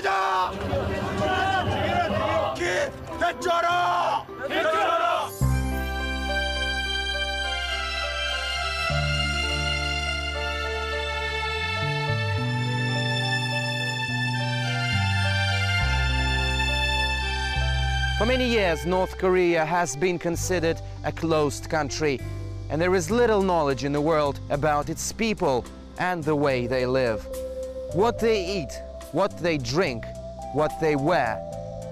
갑니다! 기 대처라! 대처라! For many years, North Korea has been considered a closed country, and there is little knowledge in the world about its people and the way they live. What they eat, what they drink, what they wear,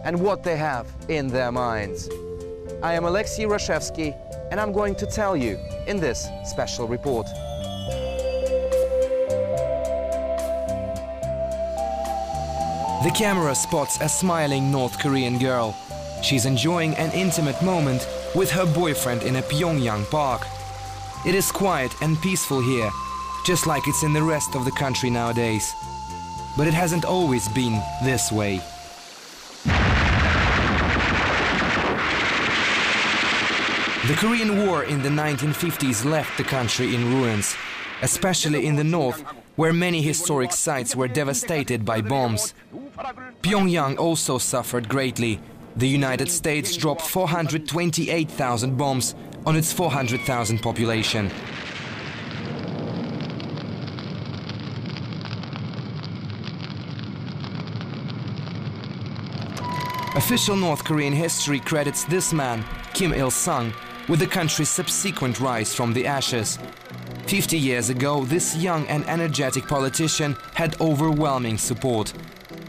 and what they have in their minds. I am Alexei Rashevsky, and I'm going to tell you in this special report. The camera spots a smiling North Korean girl. She's enjoying an intimate moment with her boyfriend in a Pyongyang park. It is quiet and peaceful here, just like it's in the rest of the country nowadays. But it hasn't always been this way. The Korean War in the 1950s left the country in ruins, especially in the north, where many historic sites were devastated by bombs. Pyongyang also suffered greatly. The United States dropped 428,000 bombs on its 400,000 population. Official North Korean history credits this man, Kim Il-sung, with the country's subsequent rise from the ashes. 50 years ago, this young and energetic politician had overwhelming support.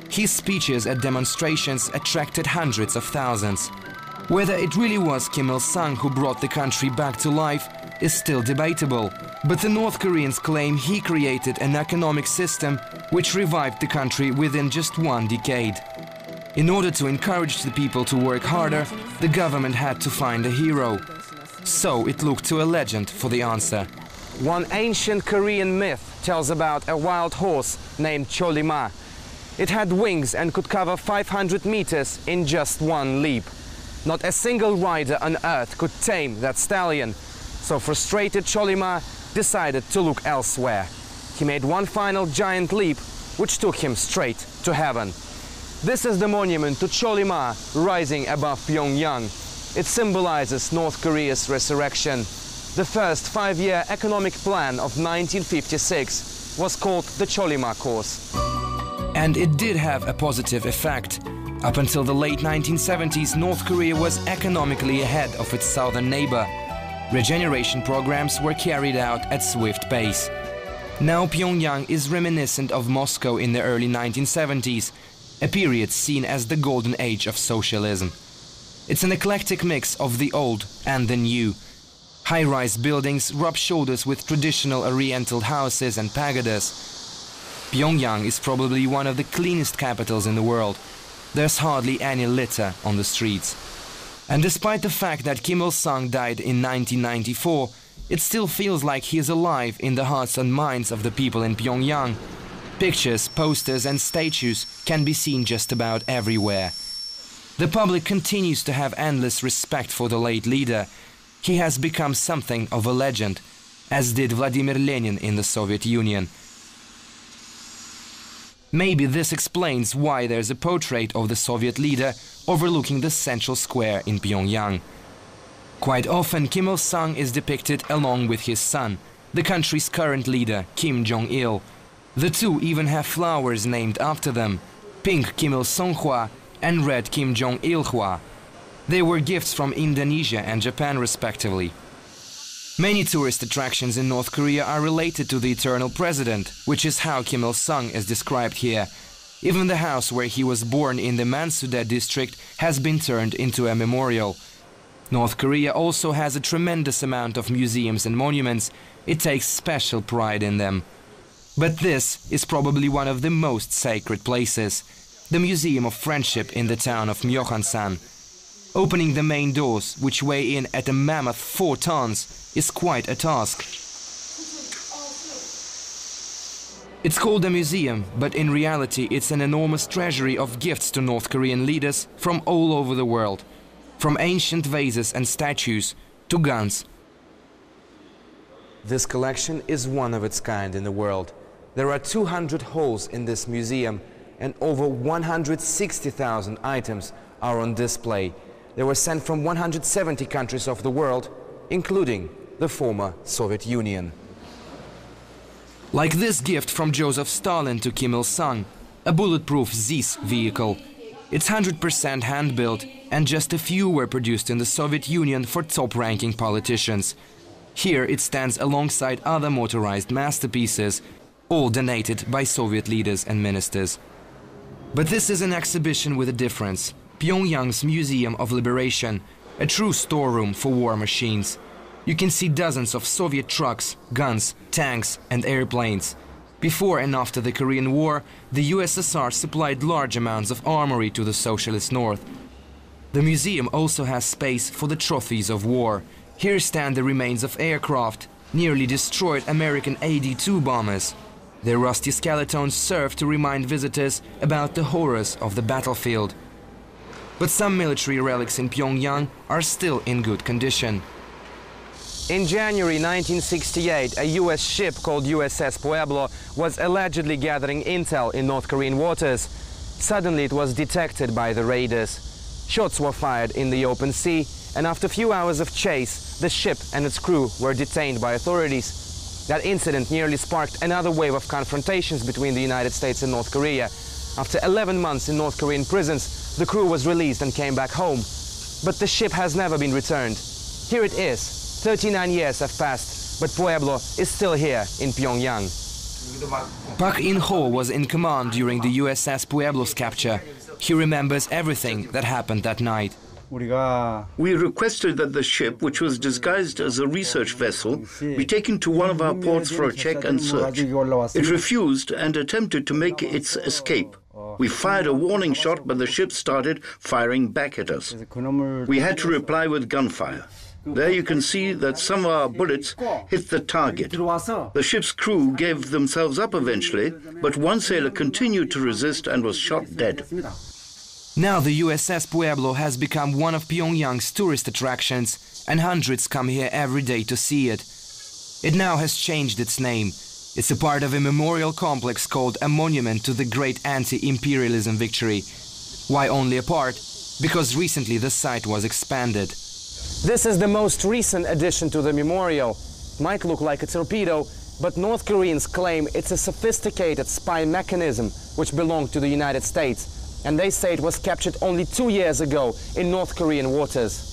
His speeches at demonstrations attracted hundreds of thousands. Whether it really was Kim Il-sung who brought the country back to life is still debatable, but the North Koreans claim he created an economic system which revived the country within just one decade. In order to encourage the people to work harder, the government had to find a hero. So it looked to a legend for the answer. One ancient Korean myth tells about a wild horse named Cholima. It had wings and could cover 500 meters in just one leap. Not a single rider on earth could tame that stallion. So frustrated Cholima decided to look elsewhere. He made one final giant leap, which took him straight to heaven. This is the monument to Cholima rising above Pyongyang. It symbolizes North Korea's resurrection. The first five-year economic plan of 1956 was called the Cholima Course. And it did have a positive effect. Up until the late 1970s, North Korea was economically ahead of its southern neighbor. Regeneration programs were carried out at swift pace. Now Pyongyang is reminiscent of Moscow in the early 1970s, a period seen as the golden age of socialism. It's an eclectic mix of the old and the new. High-rise buildings rub shoulders with traditional oriental houses and pagodas. Pyongyang is probably one of the cleanest capitals in the world. There's hardly any litter on the streets. And despite the fact that Kim Il-sung died in 1994, it still feels like he is alive in the hearts and minds of the people in Pyongyang. Pictures, posters and statues can be seen just about everywhere. The public continues to have endless respect for the late leader. He has become something of a legend, as did Vladimir Lenin in the Soviet Union. Maybe this explains why there's a portrait of the Soviet leader overlooking the central square in Pyongyang. Quite often, Kim Il-sung is depicted along with his son, the country's current leader, Kim Jong-il. The two even have flowers named after them, pink Kim Il-sung-hwa and red Kim Jong-il-hwa. They were gifts from Indonesia and Japan respectively. Many tourist attractions in North Korea are related to the eternal president, which is how Kim Il-sung is described here. Even the house where he was born in the Mansudae district has been turned into a memorial. North Korea also has a tremendous amount of museums and monuments. It takes special pride in them. But this is probably one of the most sacred places, the Museum of Friendship in the town of Myohyangsan. Opening the main doors, which weigh in at a mammoth 4 tons, is quite a task. It's called a museum, but in reality it's an enormous treasury of gifts to North Korean leaders from all over the world. From ancient vases and statues to guns. This collection is one of its kind in the world. There are 200 halls in this museum and over 160,000 items are on display. They were sent from 170 countries of the world, including the former Soviet Union. Like this gift from Joseph Stalin to Kim Il-sung, a bulletproof ZIS vehicle. It's 100% hand-built and just a few were produced in the Soviet Union for top-ranking politicians. Here it stands alongside other motorized masterpieces, all donated by Soviet leaders and ministers. But this is an exhibition with a difference. Pyongyang's Museum of Liberation, a true storeroom for war machines. You can see dozens of Soviet trucks, guns, tanks and airplanes. Before and after the Korean War, the USSR supplied large amounts of armory to the socialist north. The museum also has space for the trophies of war. Here stand the remains of aircraft, nearly destroyed American AD-2 bombers. Their rusty skeletons serve to remind visitors about the horrors of the battlefield. But some military relics in Pyongyang are still in good condition. In January 1968, a US ship called USS Pueblo was allegedly gathering intel in North Korean waters. Suddenly it was detected by the raiders. Shots were fired in the open sea, and after a few hours of chase, the ship and its crew were detained by authorities. That incident nearly sparked another wave of confrontations between the United States and North Korea. After 11 months in North Korean prisons, the crew was released and came back home. But the ship has never been returned. Here it is, 39 years have passed, but Pueblo is still here in Pyongyang. Pak In-ho was in command during the USS Pueblo's capture. He remembers everything that happened that night. We requested that the ship, which was disguised as a research vessel, be taken to one of our ports for a check and search. It refused and attempted to make its escape. We fired a warning shot, but the ship started firing back at us. We had to reply with gunfire. There you can see that some of our bullets hit the target. The ship's crew gave themselves up eventually, but one sailor continued to resist and was shot dead. Now the USS Pueblo has become one of Pyongyang's tourist attractions and hundreds come here every day to see it. It now has changed its name. It's a part of a memorial complex called a monument to the great anti-imperialism victory. Why only a part? Because recently the site was expanded. This is the most recent addition to the memorial. Might look like a torpedo, but North Koreans claim it's a sophisticated spy mechanism which belonged to the United States. And they say it was captured only two years ago in North Korean waters.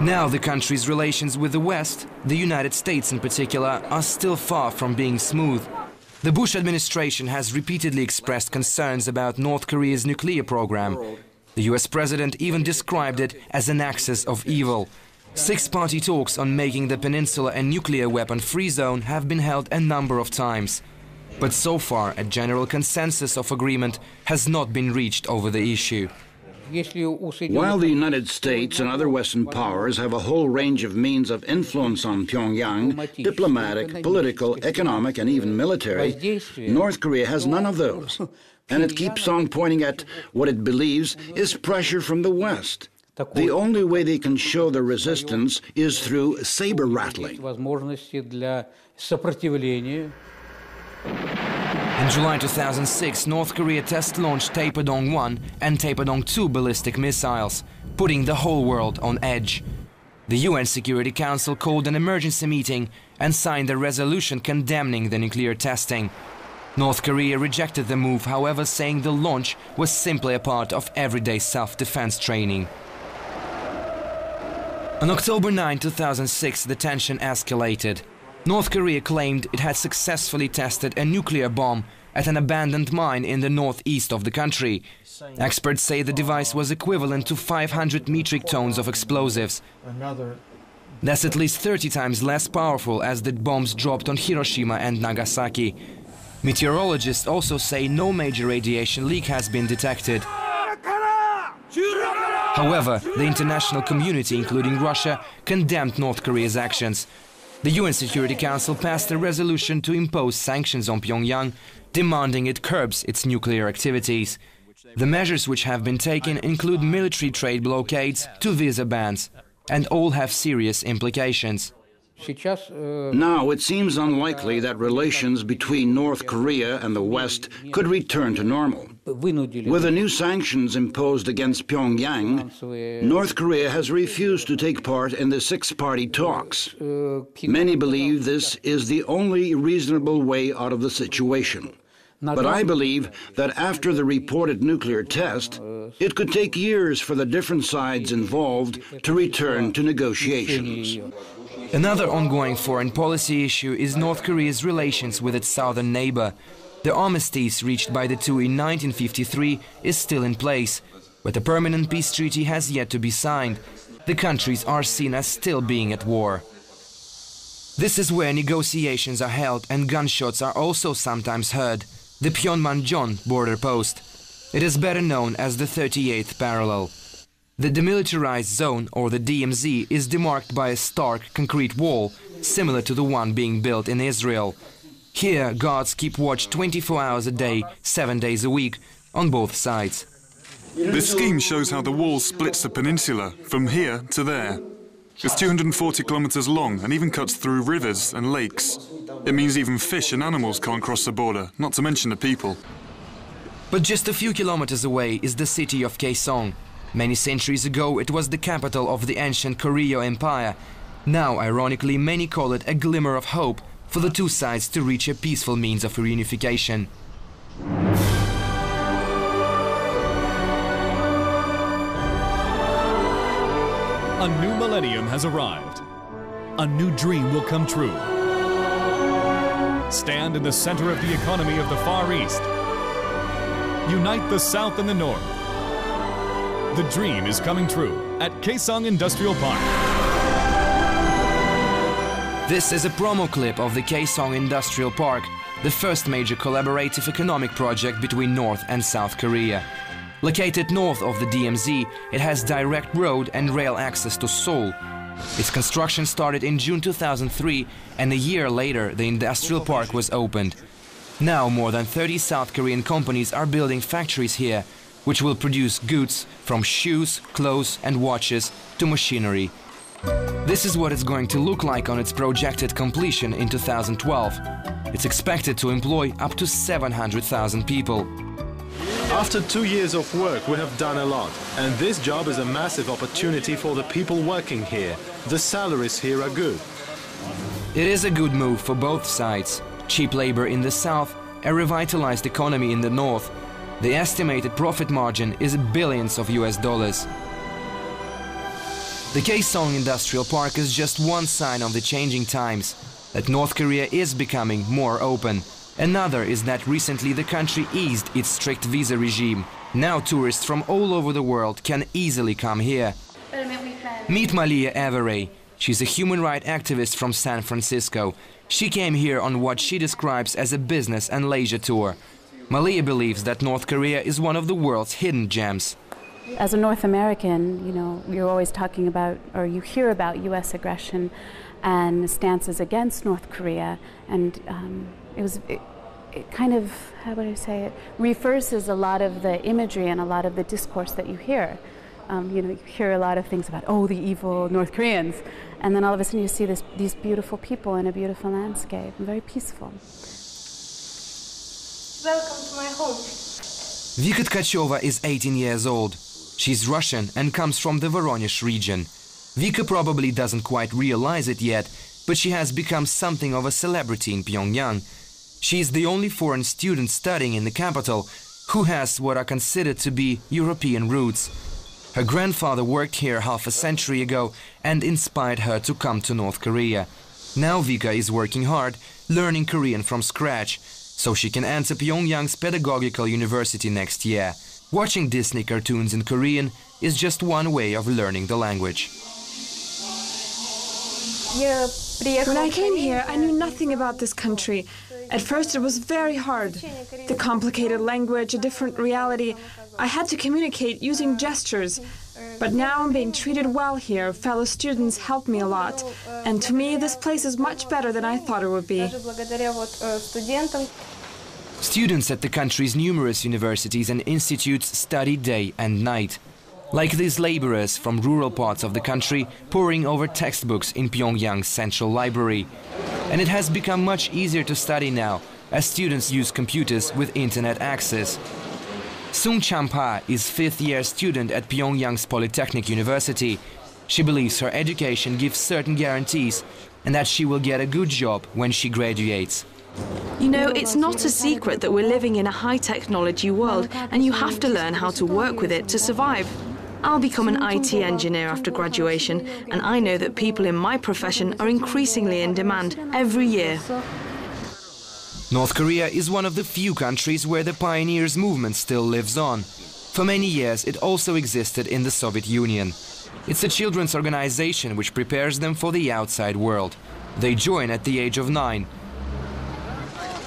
Now the country's relations with the West, the United States in particular, are still far from being smooth. The Bush administration has repeatedly expressed concerns about North Korea's nuclear program. The US president even described it as an axis of evil. Six-party talks on making the peninsula a nuclear weapon-free zone have been held a number of times. But so far, a general consensus of agreement has not been reached over the issue. While the United States and other Western powers have a whole range of means of influence on Pyongyang diplomatic, political, economic, and even military North Korea has none of those and it keeps on pointing at what it believes is pressure from the West. The only way they can show their resistance is through saber rattling. In July 2006, North Korea test launched Taepodong-1 and Taepodong-2 ballistic missiles, putting the whole world on edge. The UN Security Council called an emergency meeting and signed a resolution condemning the nuclear testing. North Korea rejected the move, however, saying the launch was simply a part of everyday self-defense training. On October 9, 2006, the tension escalated. North Korea claimed it had successfully tested a nuclear bomb at an abandoned mine in the northeast of the country. Experts say the device was equivalent to 500 metric tons of explosives. That's at least 30 times less powerful as the bombs dropped on Hiroshima and Nagasaki. Meteorologists also say no major radiation leak has been detected. However, the international community, including Russia, condemned North Korea's actions. The UN Security Council passed a resolution to impose sanctions on Pyongyang, demanding it curbs its nuclear activities. The measures which have been taken include military trade blockades, two visa bans, and all have serious implications. Now it seems unlikely that relations between North Korea and the West could return to normal. With the new sanctions imposed against Pyongyang, North Korea has refused to take part in the six party talks. Many believe this is the only reasonable way out of the situation. But I believe that after the reported nuclear test, it could take years for the different sides involved to return to negotiations. Another ongoing foreign policy issue is North Korea's relations with its southern neighbor. The armistice reached by the two in 1953 is still in place, but a permanent peace treaty has yet to be signed. The countries are seen as still being at war. This is where negotiations are held and gunshots are also sometimes heard the Panmunjom border post. It is better known as the 38th parallel. The demilitarized zone, or the DMZ, is demarked by a stark concrete wall, similar to the one being built in Israel. Here, guards keep watch 24 hours a day, 7 days a week, on both sides. This scheme shows how the wall splits the peninsula from here to there. It's 240 kilometers long and even cuts through rivers and lakes. It means even fish and animals can't cross the border, not to mention the people. But just a few kilometers away is the city of Kaesong. Many centuries ago it was the capital of the ancient Koryo Empire. Now, ironically, many call it a glimmer of hope for the two sides to reach a peaceful means of reunification. A new millennium has arrived. A new dream will come true. Stand in the center of the economy of the Far East. Unite the South and the North. The dream is coming true at Kaesong Industrial Park. This is a promo clip of the Kaesong Industrial Park, the first major collaborative economic project between North and South Korea. Located north of the DMZ, it has direct road and rail access to Seoul. Its construction started in June 2003 and a year later the industrial park was opened. Now more than 30 South Korean companies are building factories here, which will produce goods from shoes, clothes and watches to machinery. This is what it's going to look like on its projected completion in 2012. It's expected to employ up to 700,000 people. After two years of work, we have done a lot. And this job is a massive opportunity for the people working here. The salaries here are good. It is a good move for both sides. Cheap labor in the south, a revitalized economy in the north. The estimated profit margin is billions of US dollars. The Kaesong Industrial Park is just one sign of the changing times, that North Korea is becoming more open. Another is that recently the country eased its strict visa regime. Now tourists from all over the world can easily come here. Meet Malia Everay. She's a human rights activist from San Francisco. She came here on what she describes as a business and leisure tour. Malia believes that North Korea is one of the world's hidden gems. As a North American, you know, you're always talking about, or you hear about U.S. aggression and stances against North Korea, and um, it was it, it kind of how would I say it reverses a lot of the imagery and a lot of the discourse that you hear. Um, you know, you hear a lot of things about oh the evil North Koreans, and then all of a sudden you see this, these beautiful people in a beautiful landscape, and very peaceful. Welcome to my home. Vika Tkacheva is 18 years old. She's Russian and comes from the Voronezh region. Vika probably doesn't quite realize it yet, but she has become something of a celebrity in Pyongyang. She is the only foreign student studying in the capital who has what are considered to be European roots. Her grandfather worked here half a century ago and inspired her to come to North Korea. Now Vika is working hard, learning Korean from scratch, so she can enter Pyongyang's pedagogical university next year. Watching Disney cartoons in Korean is just one way of learning the language. When I came here, I knew nothing about this country. At first, it was very hard. The complicated language, a different reality. I had to communicate using gestures. But now I'm being treated well here. Fellow students help me a lot. And to me, this place is much better than I thought it would be. Students at the country's numerous universities and institutes study day and night. Like these laborers from rural parts of the country poring over textbooks in Pyongyang's central library. And it has become much easier to study now, as students use computers with internet access. Sung Champa is fifth year student at Pyongyang's Polytechnic University. She believes her education gives certain guarantees and that she will get a good job when she graduates. You know, it's not a secret that we're living in a high technology world and you have to learn how to work with it to survive. I'll become an IT engineer after graduation, and I know that people in my profession are increasingly in demand every year. North Korea is one of the few countries where the pioneers movement still lives on. For many years, it also existed in the Soviet Union. It's a children's organization which prepares them for the outside world. They join at the age of nine.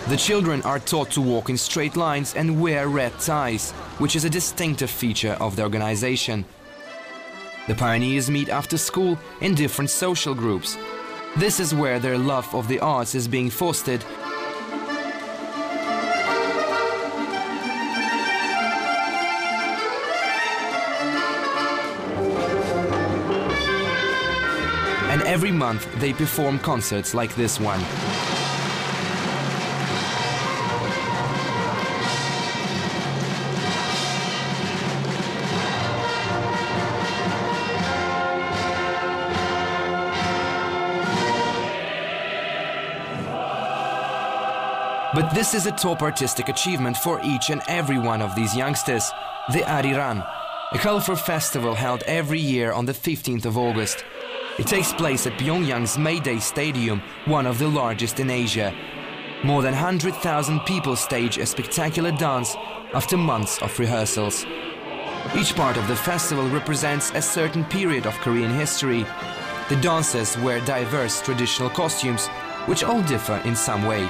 The children are taught to walk in straight lines and wear red ties, which is a distinctive feature of the organization. The pioneers meet after school in different social groups. This is where their love of the arts is being fostered and every month they perform concerts like this one. But this is a top artistic achievement for each and every one of these youngsters, the Arirang, a colorful festival held every year on the 15th of August. It takes place at Pyongyang's Mayday Stadium, one of the largest in Asia. More than 100,000 people stage a spectacular dance after months of rehearsals. Each part of the festival represents a certain period of Korean history. The dancers wear diverse traditional costumes, which all differ in some way.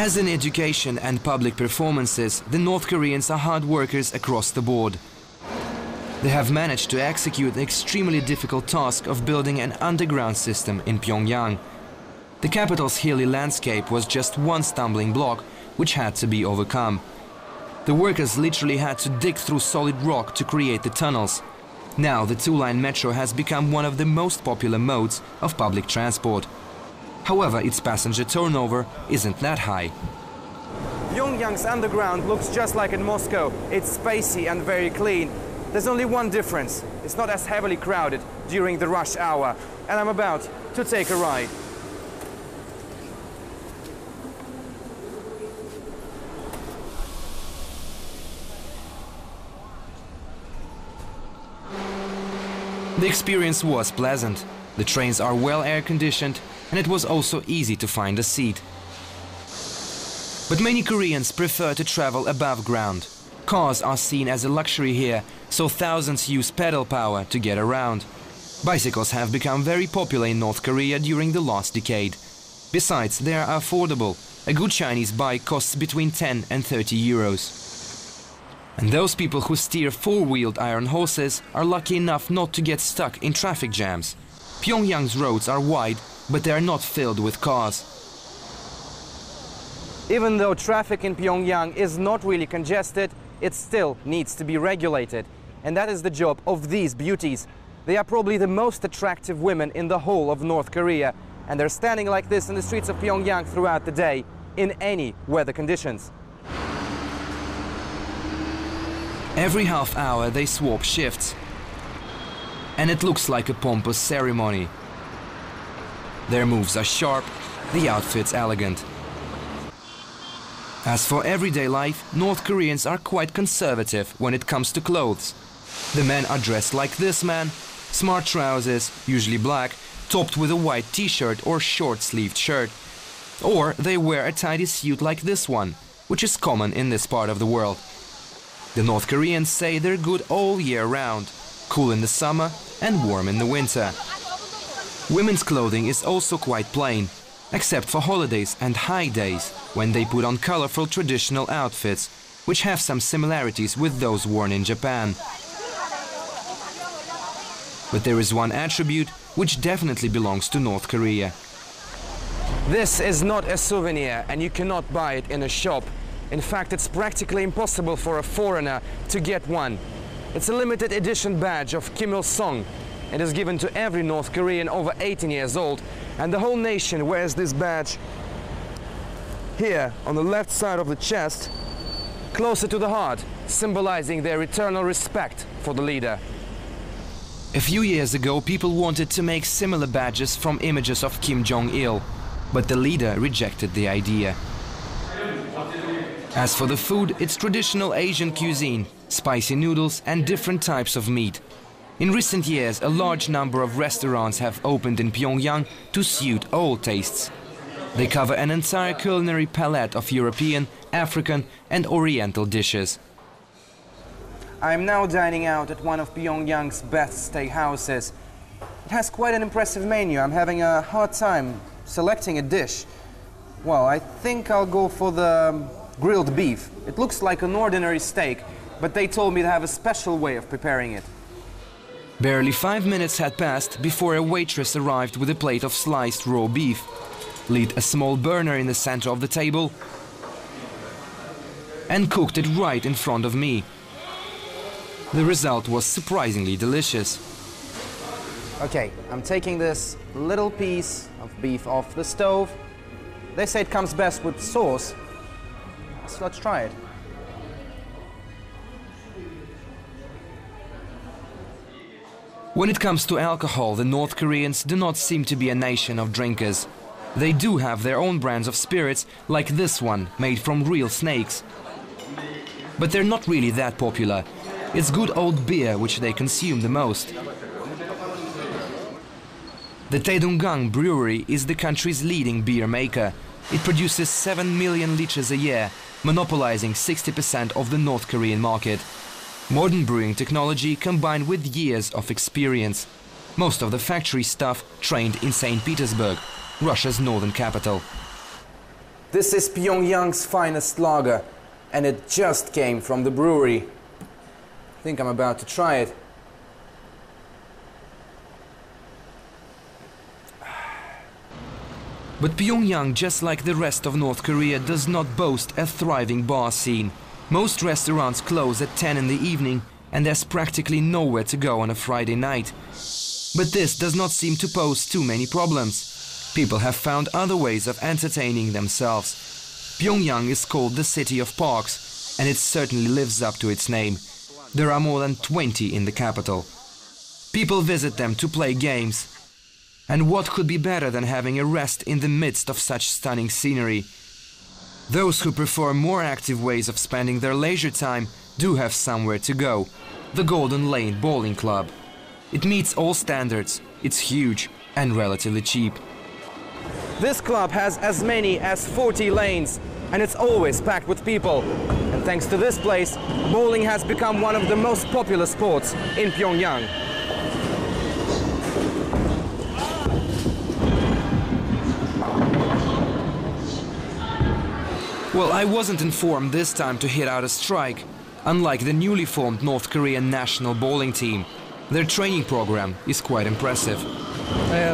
As in education and public performances, the North Koreans are hard workers across the board. They have managed to execute the extremely difficult task of building an underground system in Pyongyang. The capital's hilly landscape was just one stumbling block which had to be overcome. The workers literally had to dig through solid rock to create the tunnels. Now the two-line metro has become one of the most popular modes of public transport. However, its passenger turnover isn't that high. Pyongyang's underground looks just like in Moscow. It's spacey and very clean. There's only one difference. It's not as heavily crowded during the rush hour. And I'm about to take a ride. The experience was pleasant. The trains are well air-conditioned and it was also easy to find a seat. But many Koreans prefer to travel above ground. Cars are seen as a luxury here, so thousands use pedal power to get around. Bicycles have become very popular in North Korea during the last decade. Besides, they are affordable. A good Chinese bike costs between 10 and 30 euros. And those people who steer four-wheeled iron horses are lucky enough not to get stuck in traffic jams. Pyongyang's roads are wide, but they are not filled with cars. Even though traffic in Pyongyang is not really congested, it still needs to be regulated. And that is the job of these beauties. They are probably the most attractive women in the whole of North Korea, and they're standing like this in the streets of Pyongyang throughout the day, in any weather conditions. Every half hour they swap shifts. And it looks like a pompous ceremony. Their moves are sharp, the outfits elegant. As for everyday life, North Koreans are quite conservative when it comes to clothes. The men are dressed like this man, smart trousers, usually black, topped with a white t-shirt or short-sleeved shirt. Or they wear a tidy suit like this one, which is common in this part of the world. The North Koreans say they're good all year round, cool in the summer and warm in the winter. Women's clothing is also quite plain, except for holidays and high days, when they put on colorful traditional outfits, which have some similarities with those worn in Japan. But there is one attribute which definitely belongs to North Korea. This is not a souvenir and you cannot buy it in a shop. In fact, it's practically impossible for a foreigner to get one. It's a limited edition badge of Kim Il-sung. It is given to every North Korean over 18 years old and the whole nation wears this badge here on the left side of the chest, closer to the heart, symbolizing their eternal respect for the leader. A few years ago, people wanted to make similar badges from images of Kim Jong-il, but the leader rejected the idea. As for the food, it's traditional Asian cuisine, spicy noodles and different types of meat. In recent years, a large number of restaurants have opened in Pyongyang to suit all tastes. They cover an entire culinary palette of European, African and Oriental dishes. I'm now dining out at one of Pyongyang's best steakhouses. It has quite an impressive menu. I'm having a hard time selecting a dish. Well, I think I'll go for the um, grilled beef. It looks like an ordinary steak, but they told me to have a special way of preparing it. Barely five minutes had passed before a waitress arrived with a plate of sliced raw beef, lit a small burner in the center of the table, and cooked it right in front of me. The result was surprisingly delicious. Okay, I'm taking this little piece of beef off the stove. They say it comes best with sauce, so let's try it. When it comes to alcohol, the North Koreans do not seem to be a nation of drinkers. They do have their own brands of spirits, like this one, made from real snakes. But they're not really that popular. It's good old beer which they consume the most. The Taedonggang brewery is the country's leading beer maker. It produces 7 million liters a year, monopolizing 60% of the North Korean market. Modern brewing technology combined with years of experience. Most of the factory staff trained in St. Petersburg, Russia's northern capital. This is Pyongyang's finest lager, and it just came from the brewery. I think I'm about to try it. But Pyongyang, just like the rest of North Korea, does not boast a thriving bar scene. Most restaurants close at 10 in the evening and there's practically nowhere to go on a Friday night. But this does not seem to pose too many problems. People have found other ways of entertaining themselves. Pyongyang is called the city of parks and it certainly lives up to its name. There are more than 20 in the capital. People visit them to play games, and what could be better than having a rest in the midst of such stunning scenery? Those who prefer more active ways of spending their leisure time do have somewhere to go. The Golden Lane Bowling Club. It meets all standards, it's huge and relatively cheap. This club has as many as 40 lanes and it's always packed with people. And thanks to this place, bowling has become one of the most popular sports in Pyongyang. Well, I wasn't informed this time to hit out a strike, unlike the newly formed North Korean national bowling team. Their training program is quite impressive.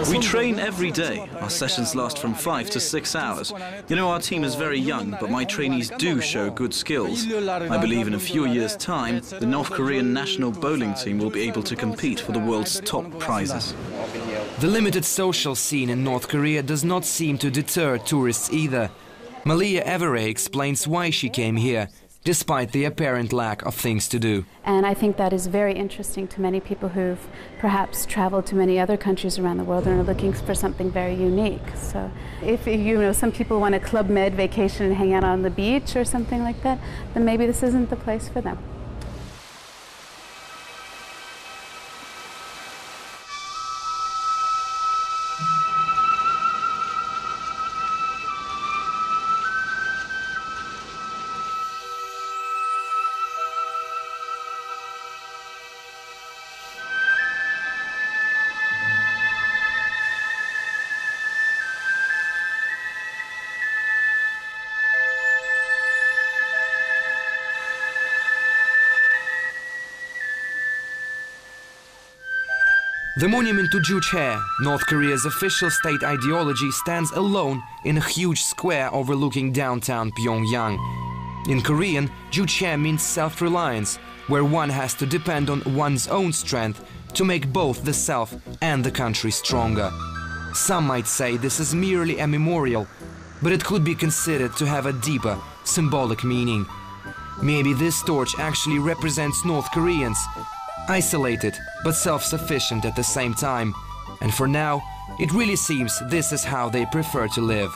We train every day. Our sessions last from five to six hours. You know, our team is very young, but my trainees do show good skills. I believe in a few years' time, the North Korean national bowling team will be able to compete for the world's top prizes. The limited social scene in North Korea does not seem to deter tourists either. Malia Everett explains why she came here, despite the apparent lack of things to do. And I think that is very interesting to many people who've perhaps traveled to many other countries around the world and are looking for something very unique. So if you know some people want a club med vacation and hang out on the beach or something like that, then maybe this isn't the place for them. The monument to Juche, North Korea's official state ideology, stands alone in a huge square overlooking downtown Pyongyang. In Korean, Juche means self-reliance, where one has to depend on one's own strength to make both the self and the country stronger. Some might say this is merely a memorial, but it could be considered to have a deeper, symbolic meaning. Maybe this torch actually represents North Koreans, isolated but self-sufficient at the same time. And for now, it really seems this is how they prefer to live.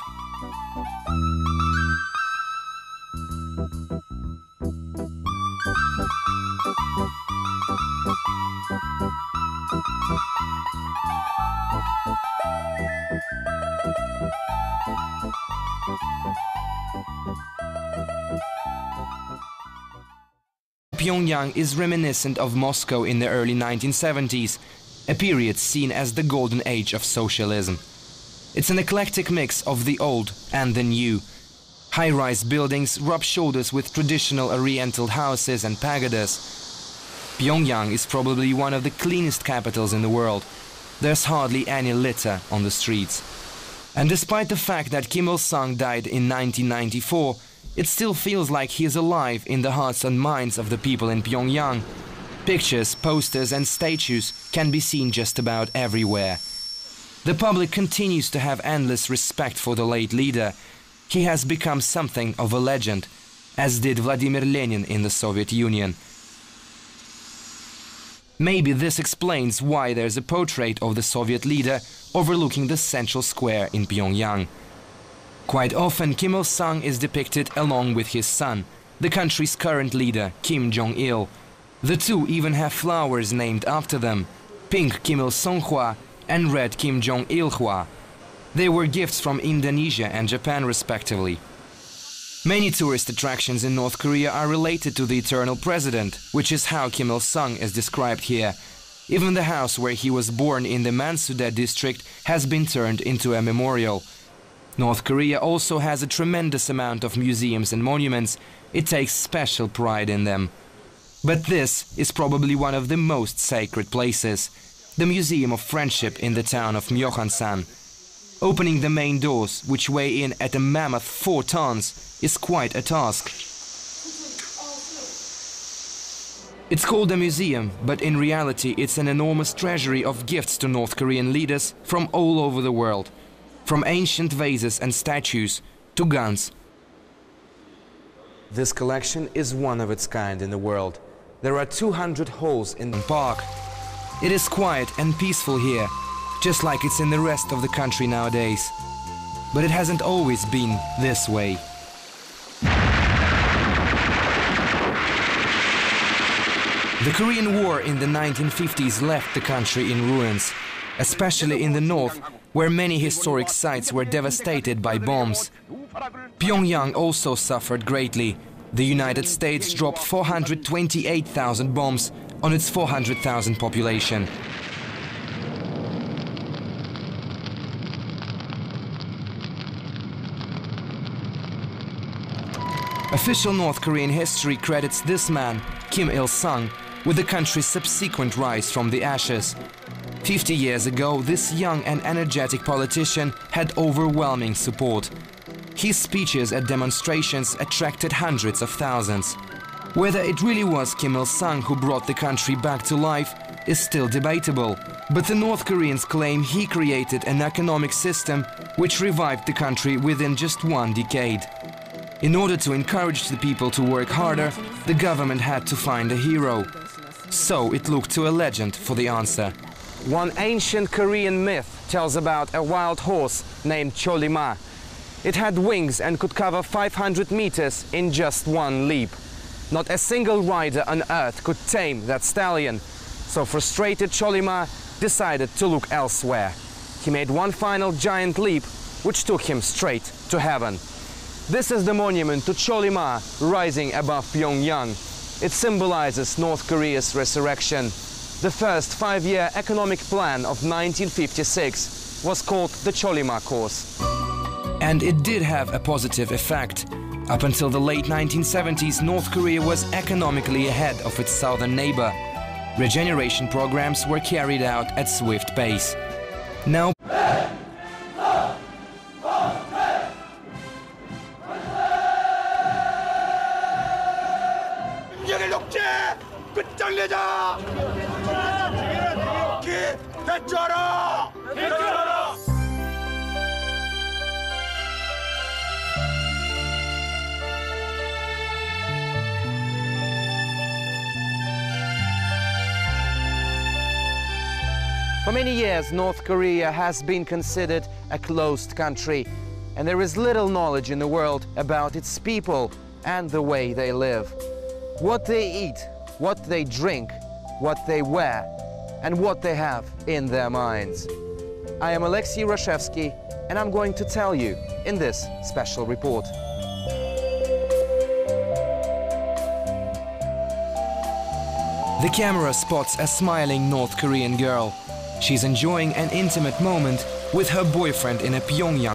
Pyongyang is reminiscent of Moscow in the early 1970s, a period seen as the golden age of socialism. It's an eclectic mix of the old and the new. High-rise buildings rub shoulders with traditional oriental houses and pagodas. Pyongyang is probably one of the cleanest capitals in the world. There's hardly any litter on the streets. And despite the fact that Kim Il-sung died in 1994, it still feels like he is alive in the hearts and minds of the people in Pyongyang. Pictures, posters and statues can be seen just about everywhere. The public continues to have endless respect for the late leader. He has become something of a legend, as did Vladimir Lenin in the Soviet Union. Maybe this explains why there's a portrait of the Soviet leader overlooking the central square in Pyongyang. Quite often, Kim Il-sung is depicted along with his son, the country's current leader, Kim Jong-il. The two even have flowers named after them, pink Kim Il-sung Hua and red Kim Jong-il Hua. They were gifts from Indonesia and Japan respectively. Many tourist attractions in North Korea are related to the eternal president, which is how Kim Il-sung is described here. Even the house where he was born in the Mansudae district has been turned into a memorial. North Korea also has a tremendous amount of museums and monuments. It takes special pride in them. But this is probably one of the most sacred places, the Museum of Friendship in the town of Myohyangsan. Opening the main doors, which weigh in at a mammoth 4 tons, is quite a task. It's called a museum, but in reality it's an enormous treasury of gifts to North Korean leaders from all over the world from ancient vases and statues to guns. This collection is one of its kind in the world. There are 200 holes in the park. It is quiet and peaceful here, just like it's in the rest of the country nowadays. But it hasn't always been this way. The Korean War in the 1950s left the country in ruins, especially in the north, where many historic sites were devastated by bombs. Pyongyang also suffered greatly. The United States dropped 428,000 bombs on its 400,000 population. Official North Korean history credits this man, Kim Il-sung, with the country's subsequent rise from the ashes. 50 years ago, this young and energetic politician had overwhelming support. His speeches at demonstrations attracted hundreds of thousands. Whether it really was Kim Il-sung who brought the country back to life is still debatable, but the North Koreans claim he created an economic system which revived the country within just one decade. In order to encourage the people to work harder, the government had to find a hero. So it looked to a legend for the answer. One ancient Korean myth tells about a wild horse named Cholima. It had wings and could cover 500 meters in just one leap. Not a single rider on earth could tame that stallion. So frustrated Cholima decided to look elsewhere. He made one final giant leap, which took him straight to heaven. This is the monument to Cholima rising above Pyongyang. It symbolizes North Korea's resurrection. The first five-year economic plan of 1956 was called the Cholima Course. And it did have a positive effect. Up until the late 1970s, North Korea was economically ahead of its southern neighbor. Regeneration programs were carried out at swift pace. Now for many years, North Korea has been considered a closed country, and there is little knowledge in the world about its people and the way they live. What they eat, what they drink, what they wear, and what they have in their minds. I am Alexei Rashevsky, and I'm going to tell you in this special report. The camera spots a smiling North Korean girl. She's enjoying an intimate moment with her boyfriend in a Pyongyang